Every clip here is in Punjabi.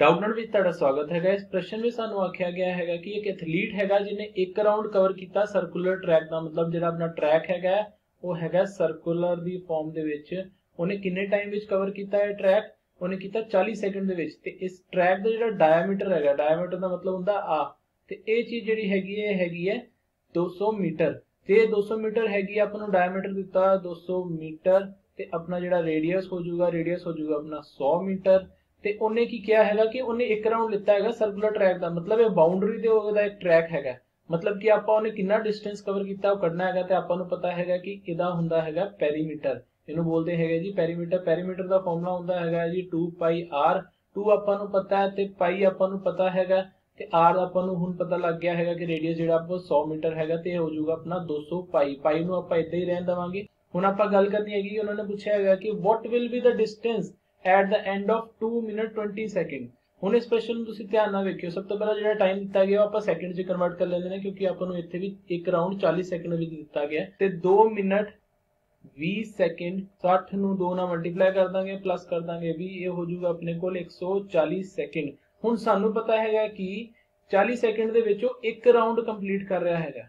ਡਾਊਟਨਟ ਵਿੱਚ ਤੁਹਾਡਾ ਸਵਾਗਤ ਹੈਗਾ। ਇਸ ਪ੍ਰਸ਼ਨ ਵਿੱਚ ਸਾਨੂੰ ਆਖਿਆ ਗਿਆ ਹੈਗਾ ਕਿ ਇੱਕ ਐਥਲੀਟ ਹੈਗਾ ਜਿਹਨੇ ਇੱਕ ਰਾਉਂਡ ਕਵਰ ਕੀਤਾ ਸਰਕੂਲਰ ਟਰੈਕ ਦਾ ਮਤਲਬ ਜਿਹੜਾ ਆਪਣਾ ਟਰੈਕ ਹੈਗਾ, ਉਹ ਹੈਗਾ ਸਰਕੂਲਰ ਦੀ ਫਾਰਮ ਦੇ ਵਿੱਚ। ਉਹਨੇ ਕਿੰਨੇ ਟਾਈਮ ਵਿੱਚ ਕਵਰ ਕੀਤਾ ਹੈ ਟਰੈਕ ਉਹਨੇ ਕੀਤਾ 40 ਸੈਕਿੰਡ ਦੇ ਵਿੱਚ। ਤੇ ਇਸ ਟਰੈਕ ਦਾ ਜਿਹੜਾ ਡਾਇਆਮੀਟਰ ਹੈਗਾ ਡਾਇਆਮੀਟਰ ਦਾ ਮਤਲਬ ਹੁੰਦਾ ਆ। ਤੇ ਇਹ ਚੀਜ਼ ਜਿਹੜੀ ਹੈਗੀ ਹੈ ਹੈਗੀ ਹੈ 200 ਮੀਟਰ। ਤੇ ਇਹ 200 ਮੀਟਰ ਹੈਗੀ ਆਪਾਂ ਨੂੰ ਡਾਇਆਮੀਟਰ ਦਿੱਤਾ 200 ਮੀਟਰ। ਤੇ ਆਪਣਾ ਜਿਹੜਾ ਰੇਡੀਅਸ ਹੋ ਜਾਊਗਾ ਰੇਡੀਅਸ ਹੋ ਜਾਊਗਾ ਆਪਣਾ 100 ਮੀਟਰ। ਤੇ ਉਹਨੇ ਕੀ ਕਿਹਾ ਹੈਗਾ ਕਿ ਉਹਨੇ ਇੱਕ ਰਾਉਂਡ ਲਿੱਤਾ ਹੈਗਾ ਸਰਕੂਲਰ ਟਰੈਕ ਦਾ। ਮਤਲਬ ਇਹ ਬਾਉਂਡਰੀ ਤੇ ਉਹਦਾ ਇੱਕ ਟਰੈਕ ਹੈਗਾ। ਮਤਲਬ ਕਿ ਆਪਾਂ ਉਹਨੇ ਕਿੰਨਾ ਡਿਸਟੈਂਸ ਕਵਰ ਕੀਤਾ, ਉਹ ਕੱਢਣਾ ਹੈਗਾ ਤੇ ਆਪਾਂ ਨੂੰ ਪਤਾ ਹੈਗਾ ਕਿ ਇਹਦਾ ਹੁੰਦਾ ਹੈਗਾ ਪੈਰੀਮੀਟਰ ਇਹਨੂੰ ਬੋਲਦੇ ਹੈਗੇ ਜੀ ਪੈਰੀਮੀਟਰ ਪੈਰੀਮੀਟਰ ਦਾ ਫਾਰਮੂਲਾ ਹੁੰਦਾ ਹੈਗਾ ਜੀ 2 ਪਾਈ r 2 ਆਪਾਂ ਨੂੰ ਪਤਾ ਹੈ ਤੇ ਪਾਈ ਆਪਾਂ ਨੂੰ ਪਤਾ ਹੈਗਾ ਤੇ r ਆਪਾਂ ਨੂੰ ਹੁਣ ਪਤਾ ਲੱਗ ਗਿਆ ਹੈਗਾ ਕਿ ਰੇਡੀਅਸ ਜਿਹੜਾ ਆਪਾਂ 100 ਮੀਟਰ ਹੈਗਾ ਤੇ ਇਹ ਹੋ ਜਾਊਗਾ ਆਪਣਾ 200 ਪਾਈ ਪਾਈ ਨੂੰ ਆਪਾਂ ਇਦਾਂ ਹੀ ਰਹਿਣ ਦੇਵਾਂਗੇ। ਹੁਣ ਆਪਾਂ ਗੱਲ ਕਰਨੀ ਹੈਗੀ ਕਿ ਉਹਨਾਂ ਨੇ ਪੁੱਛਿਆ ਹੈਗਾ ਕਿ what will be the distance at the end of 2 minute 20 second. ਹੁਣ ਇਸ ਪ੍ਰਸ਼ਨ ਨੂੰ ਤੁਸੀਂ ਧਿਆਨ ਨਾਲ ਵੇਖਿਓ। ਸਭ ਤੋਂ ਪਹਿਲਾਂ ਜਿਹੜਾ ਟਾਈਮ ਦਿੱਤਾ ਗਿਆ, ਉਹ ਆਪਾਂ ਸੈਕਿੰਡ 'ਚ ਕਨਵਰਟ ਕਰ ਲੈਂਦੇ ਨੇ, ਕਿਉਂਕਿ ਆਪਾਂ ਨੂੰ ਇੱਥੇ ਵੀ ਇੱਕ ਰਾਉਂਡ 40 ਸੈਕਿੰਡ ਵਿੱਚ ਦਿੱਤਾ ਗਿਆ। ਤੇ 2 ਮਿੰਟ 20 ਸੈਕਿੰਡ 60 ਨੂੰ 2 ਨਾਲ ਮਲਟੀਪਲਾਈ ਕਰ ਦਾਂਗੇ ਪਲੱਸ ਕਰ ਦਾਂਗੇ ਵੀ ਇਹ ਹੋ ਜਾਊਗਾ ਆਪਣੇ ਕੋਲ 140 ਸੈਕਿੰਡ ਹੁਣ ਸਾਨੂੰ ਪਤਾ ਹੈਗਾ ਕਿ 40 ਸੈਕਿੰਡ ਦੇ ਵਿੱਚ ਉਹ ਇੱਕ ਰਾਉਂਡ ਕੰਪਲੀਟ ਕਰ ਰਿਹਾ ਹੈਗਾ।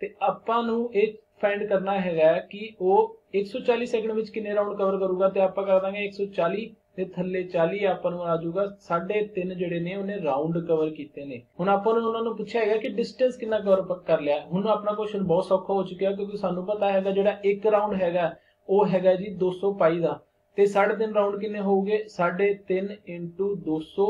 ਤੇ ਆਪਾਂ ਨੂੰ ਇਹ ਫਾਈਂਡ ਕਰਨਾ ਹੈਗਾ ਕਿ ਉਹ 140 ਸੈਕਿੰਡ ਵਿੱਚ ਕਿੰਨੇ ਰਾਉਂਡ ਕਵਰ ਕਰੂਗਾ ਤੇ ਆਪਾਂ ਕਰ ਦਾਂਗੇ 140 ਤੇ ਥੱਲੇ 40 ਆਪਾਂ ਨੂੰ ਆ ਜਾਊਗਾ 3.5 ਜਿਹੜੇ ਨੇ ਉਹਨੇ ਰਾਉਂਡ ਕਵਰ ਕੀਤੇ ਨੇ। ਹੁਣ ਆਪਾਂ ਨੂੰ ਉਹਨਾਂ ਨੂੰ ਪੁੱਛਿਆ ਹੈਗਾ ਕਿ ਡਿਸਟੈਂਸ ਕਿੰਨਾ ਕਵਰ ਕਰ ਲਿਆ। ਹੁਣ ਆਪਣਾ ਕੁਐਸਚਨ ਬਹੁਤ ਸੌਖਾ ਹੋ ਚੁੱਕਿਆ ਕਿਉਂਕਿ ਸਾਨੂੰ ਪਤਾ ਹੈਗਾ ਜਿਹੜਾ ਇੱਕ ਰਾਉਂਡ ਹੈਗਾ, ਉਹ ਹੈਗਾ ਜੀ 200 ਪਾਈ ਦਾ। ਤੇ 3.5 ਰਾਉਂਡ ਕਿੰਨੇ ਹੋਊਗੇ? 3.5 200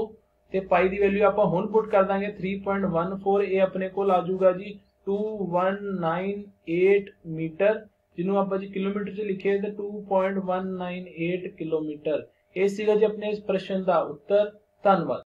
ਤੇ ਪਾਈ ਦੀ ਵੈਲਿਊ ਆਪਾਂ ਹੁਣ ਪੁੱਟ ਕਰ ਦਾਂਗੇ। 3.14 ਇਹ ਆਪਣੇ ਕੋਲ ਆ ਜਾਊਗਾ ਜੀ 2198 ਮੀਟਰ, ਜਿਹਨੂੰ ਆਪਾਂ ਜੀ ਕਿਲੋਮੀਟਰ 'ਚ ਲਿਖੀਏ ਤਾਂ 2.198 ਕਿਲੋਮੀਟਰ। ਇਹ ਸੀਗਾ ਜੀ ਆਪਣੇ ਇਸ ਪ੍ਰਸ਼ਨ ਦਾ ਉੱਤਰ। ਧੰਨਵਾਦ।